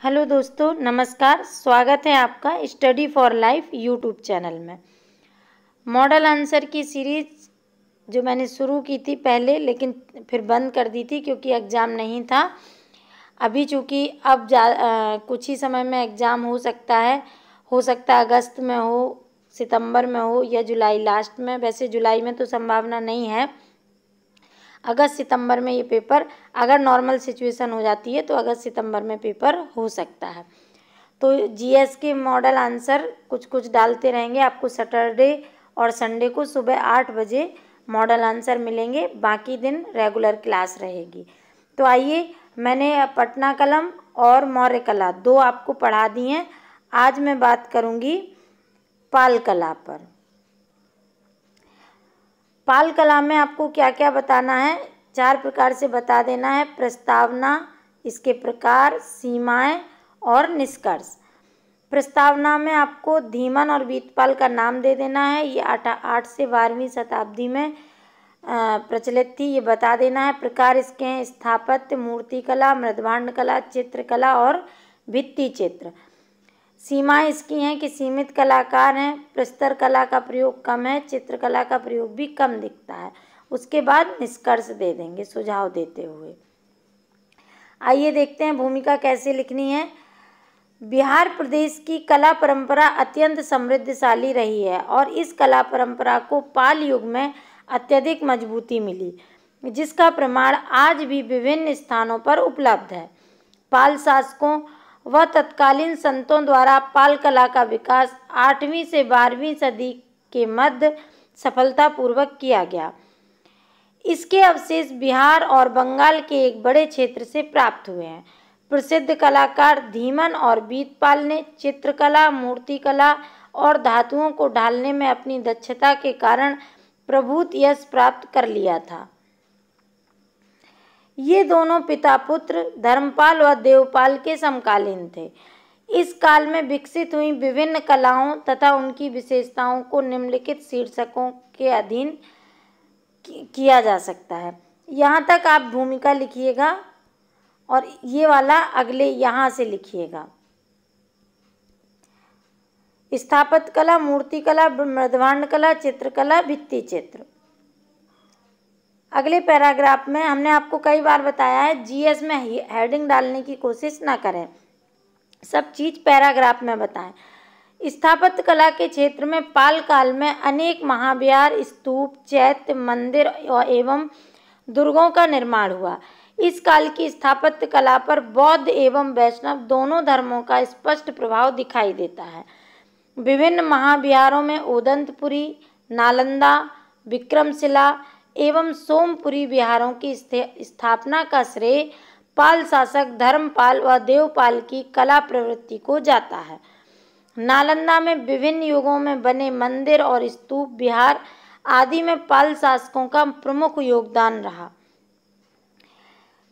Hello दोस्तों नमस्कार स्वागत है आपका study for life YouTube channel में। मॉडल आंसर की सीरीज़ जो मैंने शुरू की थी पहले लेकिन फिर बंद कर दी थी क्योंकि एग्ज़ाम नहीं था। अभी चूँकि अब जा आ, कुछ ही समय में एग्ज़ाम हो सकता है हो सकता है अगस्त में हो सितंबर में हो या जुलाई लास्ट में। वैसे जुलाई में तो संभावना नहीं है। अगस्त सितंबर में ये पेपर अगर नॉर्मल सिचुएशन हो जाती है तो अगस्त सितंबर में पेपर हो सकता है। तो जीएस के मॉडल आंसर कुछ कुछ डालते रहेंगे। आपको सैटरडे और संडे को सुबह आठ बजे मॉडल आंसर मिलेंगे। बाकी दिन रेगुलर क्लास रहेगी। तो आइए, मैंने पटना कलम और मौर्य कला दो आपको पढ़ा दी हैं। आज मैं बात करूँगी पाल कला पर। पाल कला में आपको क्या क्या बताना है? चार प्रकार से बता देना है। प्रस्तावना, इसके प्रकार, सीमाएँ और निष्कर्ष। प्रस्तावना में आपको धीमन और बीतपाल का नाम दे देना है। ये आठ आठ से बारहवीं शताब्दी में प्रचलित थी। ये बता देना है। प्रकार इसके हैं। स्थापत्य, मूर्तिकला मृदभांड कला चित्रकला और भित्ति चित्र। सीमाएँ इसकी हैं कि सीमित कलाकार हैं, प्रस्तर कला का प्रयोग कम है, चित्रकला का प्रयोग भी कम दिखता है। उसके बाद निष्कर्ष दे देंगे, सुझाव देते हुए। आइए देखते हैं भूमिका कैसे लिखनी है। बिहार प्रदेश की कला परंपरा अत्यंत समृद्धशाली रही है और इस कला परंपरा को पाल युग में अत्यधिक मजबूती मिली, जिसका प्रमाण आज भी विभिन्न स्थानों पर उपलब्ध है। पाल शासकों व तत्कालीन संतों द्वारा पाल कला का विकास आठवीं से बारहवीं सदी के मध्य सफलतापूर्वक किया गया। इसके अवशेष बिहार और बंगाल के एक बड़े क्षेत्र से प्राप्त हुए हैं। प्रसिद्ध कलाकार धीमन और बीतपाल ने चित्रकला, मूर्तिकला और धातुओं को ढालने में अपनी दक्षता के कारण प्रभुत यश प्राप्त कर लिया था। ये दोनों पिता पुत्र धर्मपाल व देवपाल के समकालीन थे। इस काल में विकसित हुई विभिन्न कलाओं तथा उनकी विशेषताओं को निम्नलिखित शीर्षकों के अधीन किया जा सकता है। यहाँ तक आप भूमिका लिखिएगा और ये वाला अगले यहाँ से लिखिएगा। स्थापत्य कला, मूर्ति कला मृदभांड कला, चित्रकला, भित्ति चित्र। अगले पैराग्राफ में हमने आपको कई बार बताया है, जीएस में हेडिंग डालने की कोशिश ना करें। सब चीज़ पैराग्राफ में बताएँ। स्थापत्य कला के क्षेत्र में पाल काल में अनेक महाविहार स्तूप चैत्य मंदिर एवं दुर्गों का निर्माण हुआ। इस काल की स्थापत्य कला पर बौद्ध एवं वैष्णव दोनों धर्मों का स्पष्ट प्रभाव दिखाई देता है। विभिन्न महाविहारों में उदंतपुरी, नालंदा, विक्रमशिला एवं सोमपुरी विहारों की स्थापना का श्रेय पाल शासक धर्मपाल व देवपाल की कला प्रवृत्ति को जाता है। नालंदा में विभिन्न युगों में बने मंदिर और स्तूप, विहार आदि में पाल शासकों का प्रमुख योगदान रहा।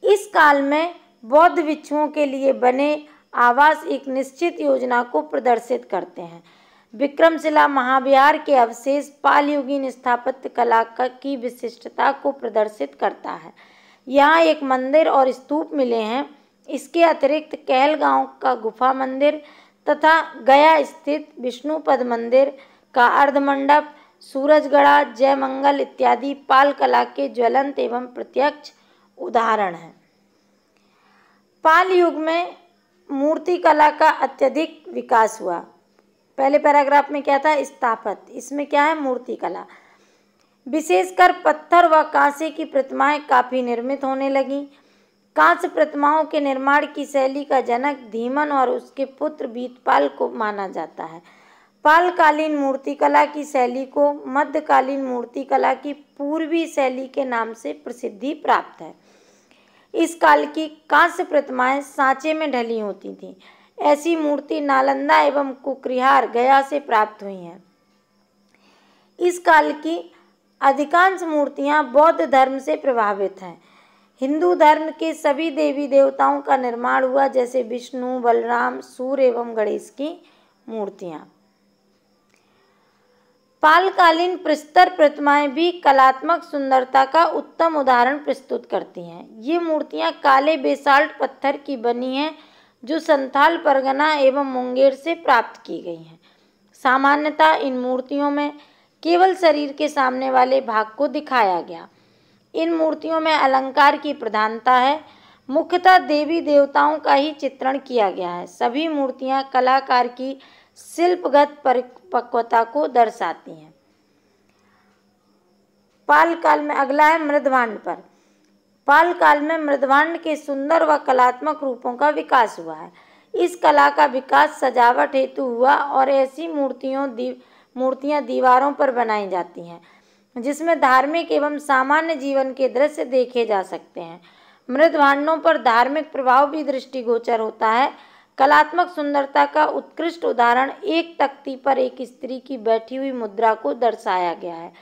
इस काल में बौद्ध भिक्षुओं के लिए बने आवास एक निश्चित योजना को प्रदर्शित करते हैं। विक्रमशिला महाविहार के अवशेष पाल युगीन स्थापत्य कला की विशिष्टता को प्रदर्शित करता है। यहाँ एक मंदिर और स्तूप मिले हैं। इसके अतिरिक्त कहलगांव का गुफा मंदिर तथा गया स्थित विष्णुपद मंदिर का अर्धमंडप, सूरजगढ़ा, जयमंगल इत्यादि पाल कला के ज्वलंत एवं प्रत्यक्ष उदाहरण हैं। पाल युग में मूर्ति कला का अत्यधिक विकास हुआ। पहले पैराग्राफ में क्या था? स्थापत इसमें क्या है? मूर्ति कला विशेषकर पत्थर व कांसे की प्रतिमाएँ काफ़ी निर्मित होने लगी। कांस्य प्रतिमाओं के निर्माण की शैली का जनक धीमन और उसके पुत्र बीतपाल को माना जाता है। पालकालीन मूर्तिकला की शैली को मध्यकालीन मूर्तिकला की पूर्वी शैली के नाम से प्रसिद्धि प्राप्त है। इस काल की कांस्य प्रतिमाएँ सांचे में ढली होती थीं। ऐसी मूर्ति नालंदा एवं कुकरिहार गया से प्राप्त हुई हैं। इस काल की अधिकांश मूर्तियाँ बौद्ध धर्म से प्रभावित हैं। हिंदू धर्म के सभी देवी देवताओं का निर्माण हुआ, जैसे विष्णु, बलराम, सूर्य एवं गणेश की मूर्तियाँ। पालकालीन प्रस्तर प्रतिमाएँ भी कलात्मक सुंदरता का उत्तम उदाहरण प्रस्तुत करती हैं। ये मूर्तियाँ काले बेसाल्ट पत्थर की बनी हैं जो संथाल परगना एवं मुंगेर से प्राप्त की गई हैं। सामान्यतः इन मूर्तियों में केवल शरीर के सामने वाले भाग को दिखाया गया। इन मूर्तियों में अलंकार की प्रधानता है। मुख्यतः देवी देवताओं का ही चित्रण किया गया है। सभी मूर्तियाँ कलाकार की शिल्पगत परिपक्वता को दर्शाती हैं। पाल काल में अगला है मृदभांड पर। पाल काल में मृदभांड के सुंदर व कलात्मक रूपों का विकास हुआ है। इस कला का विकास सजावट हेतु हुआ और ऐसी मूर्तियों, दी, मूर्तियाँ दीवारों पर बनाई जाती हैं, जिसमें धार्मिक एवं सामान्य जीवन के दृश्य देखे जा सकते हैं। मृदभांडों पर धार्मिक प्रभाव भी दृष्टिगोचर होता है। कलात्मक सुंदरता का उत्कृष्ट उदाहरण एक तख्ती पर एक स्त्री की बैठी हुई मुद्रा को दर्शाया गया है।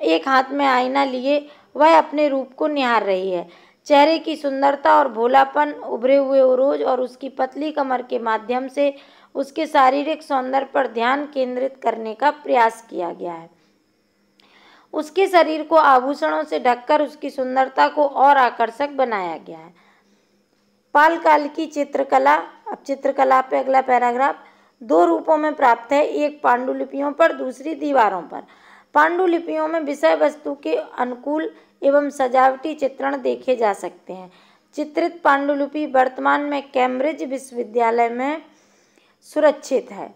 एक हाथ में आईना लिए वह अपने रूप को निहार रही है। चेहरे की सुंदरता और भोलापन उभरे हुए उरोज और उसकी पतली कमर के माध्यम से उसके शारीरिक सौंदर्य पर ध्यान केंद्रित करने का प्रयास किया गया है। उसके शरीर को आभूषणों से ढककर उसकी सुंदरता को और आकर्षक बनाया गया है। पाल काल की चित्रकला, अब चित्रकला पे अगला पैराग्राफ, दो रूपों में प्राप्त है, एक पांडुलिपियों पर, दूसरी दीवारों पर। पांडुलिपियों में विषय वस्तु के अनुकूल एवं सजावटी चित्रण देखे जा सकते हैं। चित्रित पांडुलिपि वर्तमान में कैम्ब्रिज विश्वविद्यालय में सुरक्षित है।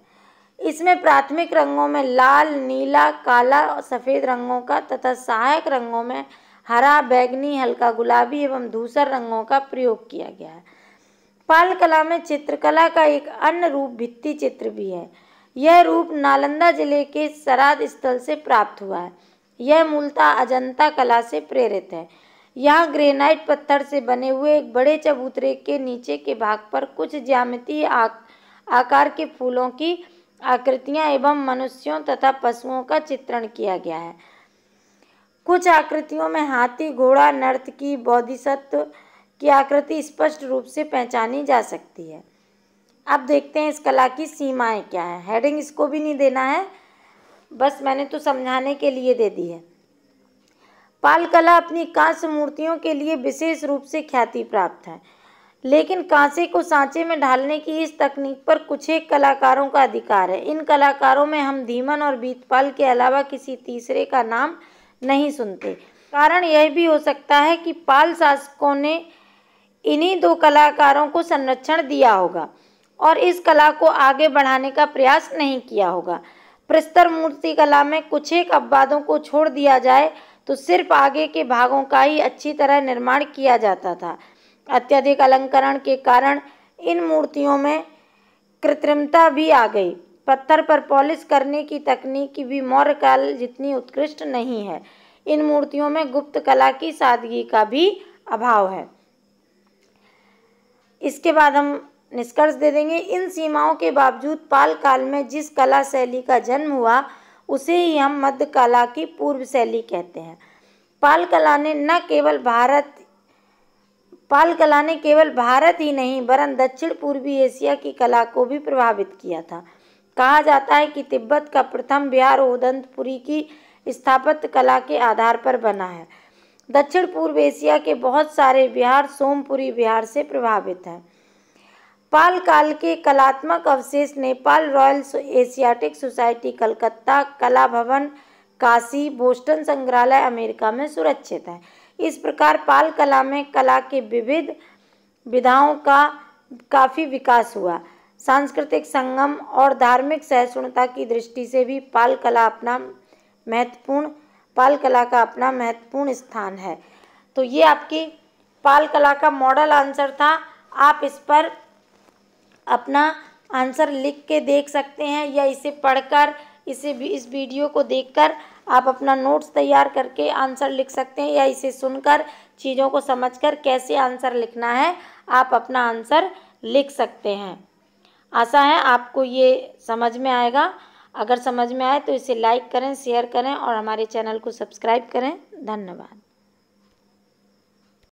इसमें प्राथमिक रंगों में लाल, नीला, काला और सफ़ेद रंगों का तथा सहायक रंगों में हरा, बैगनी, हल्का गुलाबी एवं धूसर रंगों का प्रयोग किया गया है। पाल कला में चित्रकला का एक अन्य रूप भित्ति चित्र भी है। यह रूप नालंदा ज़िले के सराद स्थल से प्राप्त हुआ है। यह मूलतः अजंता कला से प्रेरित है। यहाँ ग्रेनाइट पत्थर से बने हुए एक बड़े चबूतरे के नीचे के भाग पर कुछ ज्यामितीय आकार के फूलों की आकृतियाँ एवं मनुष्यों तथा पशुओं का चित्रण किया गया है। कुछ आकृतियों में हाथी, घोड़ा, नर्तकी बौद्धिसत्व की आकृति स्पष्ट रूप से पहचानी जा सकती है। अब देखते हैं इस कला की सीमाएँ क्या है। हेडिंग इसको भी नहीं देना है। बस मैंने तो समझाने के लिए दे दी है। पाल कला अपनी कांस्य मूर्तियों के लिए विशेष रूप से ख्याति प्राप्त है। लेकिन कांसे को सांचे में ढालने की इस तकनीक पर कुछ एक कलाकारों का अधिकार है। इन कलाकारों में हम धीमन और बीतपाल के अलावा किसी तीसरे का नाम नहीं सुनते। कारण यह भी हो सकता है कि पाल शासकों ने इन्हीं दो कलाकारों को संरक्षण दिया होगा। और इस कला को आगे बढ़ाने का प्रयास नहीं किया होगा। प्रस्तर मूर्ति कला में कुछ एक अपवादों को छोड़ दिया जाए तो सिर्फ़ आगे के भागों का ही अच्छी तरह निर्माण किया जाता था। अत्यधिक अलंकरण के कारण इन मूर्तियों में कृत्रिमता भी आ गई। पत्थर पर पॉलिश करने की तकनीक भी मौर्य काल जितनी उत्कृष्ट नहीं है। इन मूर्तियों में गुप्त कला की सादगी का भी अभाव है। इसके बाद हम निष्कर्ष दे देंगे। इन सीमाओं के बावजूद पाल काल में जिस कला शैली का जन्म हुआ, उसे ही हम मध्य कला की पूर्व शैली कहते हैं। पाल कला ने न केवल भारत पाल कला ने केवल भारत ही नहीं वरन दक्षिण पूर्वी एशिया की कला को भी प्रभावित किया था। कहा जाता है कि तिब्बत का प्रथम बिहार उदंतपुरी की स्थापत्य कला के आधार पर बना है। दक्षिण पूर्व एशिया के बहुत सारे बिहार सोमपुरी बिहार से प्रभावित हैं। पाल काल के कलात्मक अवशेष, Nepal Royal Asiatic Society, Calcutta Kala Bhavan, Kashi Boston संग्रहालय अमेरिका में सुरक्षित है। इस प्रकार पाल कला में कला के विविध विधाओं का काफ़ी विकास हुआ। सांस्कृतिक संगम और धार्मिक सहिष्णुता की दृष्टि से भी पाल कला अपना महत्वपूर्ण पाल कला का अपना महत्वपूर्ण स्थान है। तो ये आपकी पाल कला का मॉडल आंसर था। आप इस पर अपना आंसर लिख के देख सकते हैं या इसे पढ़कर, इसे भी, इस वीडियो को देखकर आप अपना नोट्स तैयार करके आंसर लिख सकते हैं या इसे सुनकर, चीज़ों को समझकर कैसे आंसर लिखना है, आप अपना आंसर लिख सकते हैं। आशा है आपको ये समझ में आएगा। अगर समझ में आए तो इसे लाइक करें शेयर करें और हमारे चैनल को सब्सक्राइब करें। धन्यवाद।